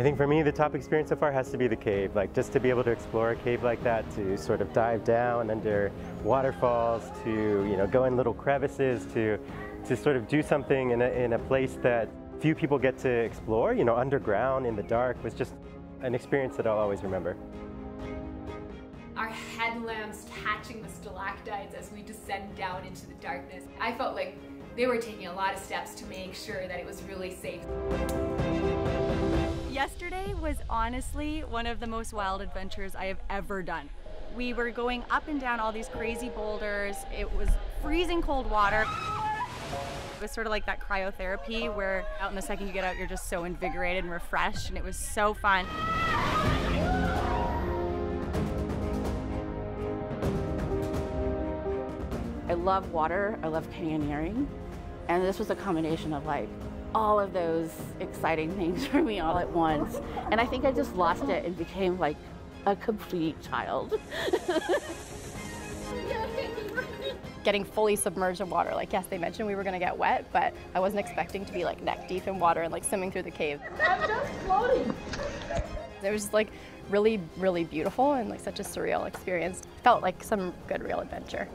I think for me, the top experience so far has to be the cave. Like just to be able to explore a cave like that, to sort of dive down under waterfalls, to you know go in little crevices, to to sort of do something in a, in a place that few people get to explore. You know, underground in the dark was just an experience that I'll always remember. Our headlamps catching the stalactites as we descend down into the darkness. I felt like they were taking a lot of steps to make sure that it was really safe. Yesterday was honestly one of the most wild adventures I have ever done. We were going up and down all these crazy boulders. It was freezing cold water. It was sort of like that cryotherapy where out in the second you get out, you're just so invigorated and refreshed, and it was so fun. I love water, I love canyoneering, and this was a combination of like all of those exciting things for me all at once. And I think I just lost it and became like a complete child. Getting fully submerged in water. Like, yes, they mentioned we were gonna get wet, but I wasn't expecting to be like neck deep in water and like swimming through the cave. I'm just floating. It was like really, really beautiful and like such a surreal experience. Felt like some good real adventure.